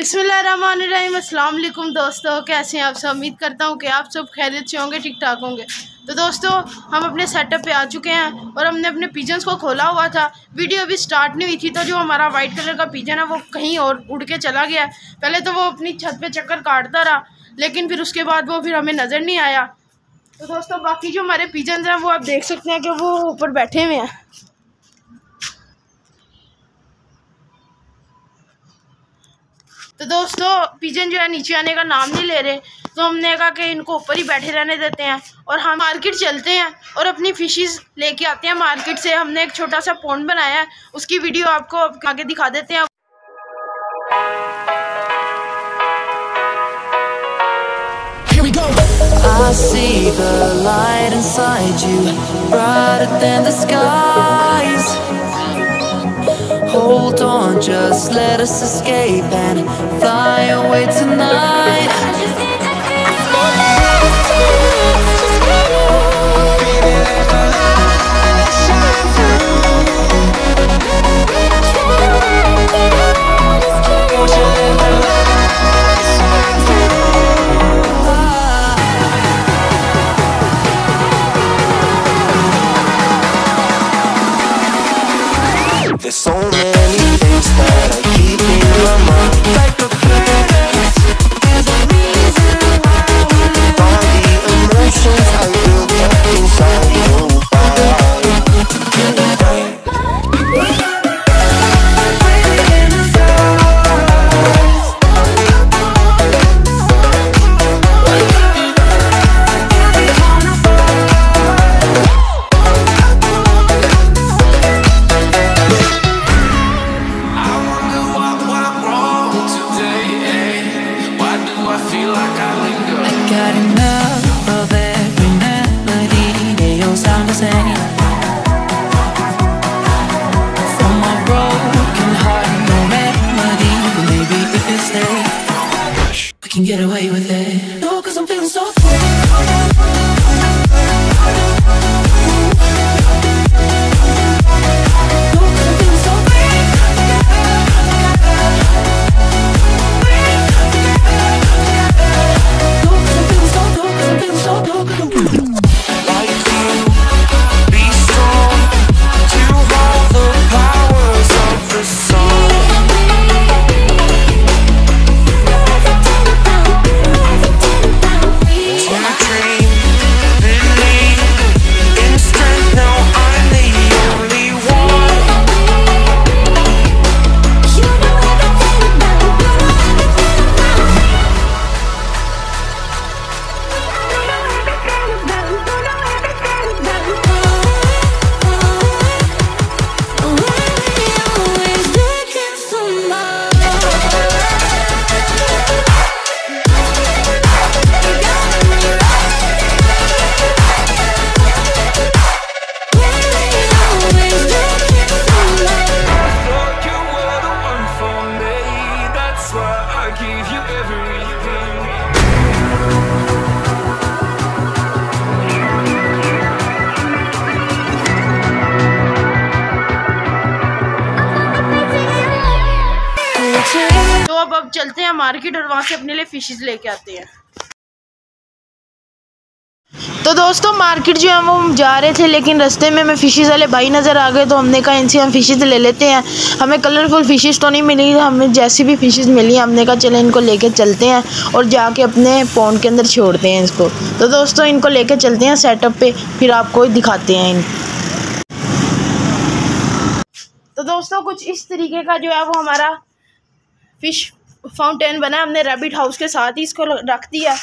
बिसमीम अल्लाम दोस्तों, कैसे हैं आप सब? उम्मीद करता हूँ कि आप सब खैरियत से होंगे ठीक ठाक होंगे। तो दोस्तों, हम अपने सेटअप पे आ चुके हैं और हमने अपने पिजन्स को खोला हुआ था। वीडियो अभी स्टार्ट नहीं हुई थी तो जो हमारा वाइट कलर का पिजन है, वो कहीं और उड़ के चला गया पहले तो वो अपनी छत पे चक्कर काटता रहा, लेकिन फिर उसके बाद वो फिर हमें नज़र नहीं आया। तो दोस्तों, बाकी जो हमारे पिजन्स हैं, वो आप देख सकते हैं कि वो ऊपर बैठे हुए हैं। तो दोस्तों पिजन जो है नीचे आने का नाम नहीं ले रहे। तो हमने कहा कि इनको ऊपर ही बैठे रहने देते हैं और हम मार्केट चलते हैं और अपनी फिशेस लेके आते हैं मार्केट से। हमने एक छोटा सा पॉन्ड बनाया है उसकी वीडियो आपको आगे दिखा देते हैं। I see the light inside you, brighter than the skies. Hold on, just let us escape and fly away tonight away. No, cause I'm feeling so अब अब चलते हैं मार्केट और वहाँ से अपने लिए फ़िशेज़ लेके आते हैं। तो दोस्तों मार्केट जो है वो हम जा रहे थे, लेकिन रास्ते में हमें फ़िशेज़ वाले भाई नज़र आ गए तो हमने कहा, इनसे हम फ़िशेज़ ले लेते हैं। हमें कलरफुल फ़िशेज़ तो नहीं मिली, हमें जैसी भी फ़िशेज़ मिली, हमने कहा, चले, इनको लेके चलते हैं और जाके अपने पौंड के अंदर छोड़ते हैं इसको। तो दोस्तों, इनको लेके चलते हैं सेटअप पे, फिर आपको दिखाते हैं इन। तो दोस्तों, कुछ इस तरीके का जो है, वो हमारा फ़िश फाउंटेन बना हमने रैबिट हाउस के साथ ही इसको रख दिया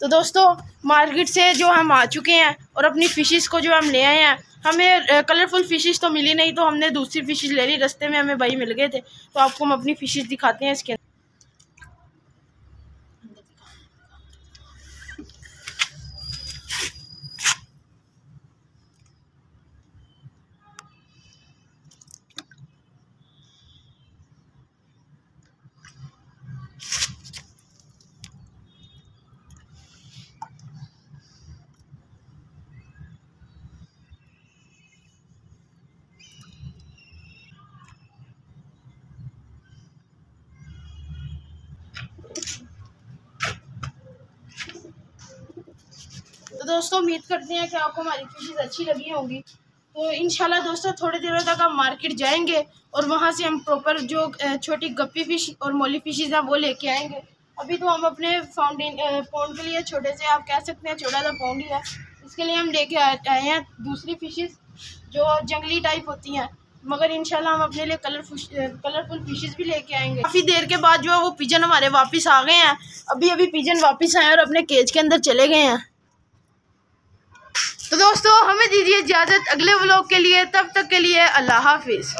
तो दोस्तों, मार्केट से जो हम आ चुके हैं और अपनी फ़िशेस को जो हम ले आए हैं, हमें कलरफुल फ़िशेस तो मिली नहीं तो हमने दूसरी फ़िशेस ले ली, रस्ते में हमें भाई मिल गए थे। तो आपको हम अपनी फ़िशेस दिखाते हैं इसके दोस्तों, उम्मीद करते हैं कि आपको हमारी फिशेज़ अच्छी लगी होंगी। तो इन दोस्तों, थोड़ी देर तक हम मार्केट जाएँगे और वहाँ से हम प्रॉपर जो छोटी गप्पी फ़िश और मोली फ़िशेज़ हैं, वो लेके आएँगे। अभी तो हम अपने फाउंटेन पौंड के लिए छोटे से, आप कह सकते हैं, छोटा सा पौंड ही है। इसके लिए हम लेके आए हैं दूसरी फ़िशेज़ जो जंगली टाइप होती हैं। मगर इंशाल्लाह हम अपने लिए कलरफुल कलरफुल फिशेस भी लेके आएँगे। काफ़ी देर के बाद जो है, वो पिजन हमारे वापस आ गए हैं। अभी अभी पिजन वापस आए हैं और अपने केज के अंदर चले गए हैं। तो दोस्तों, हमें दीजिए इजाज़त अगले व्लॉग के लिए। तब तक के लिए अल्लाह हाफिज़।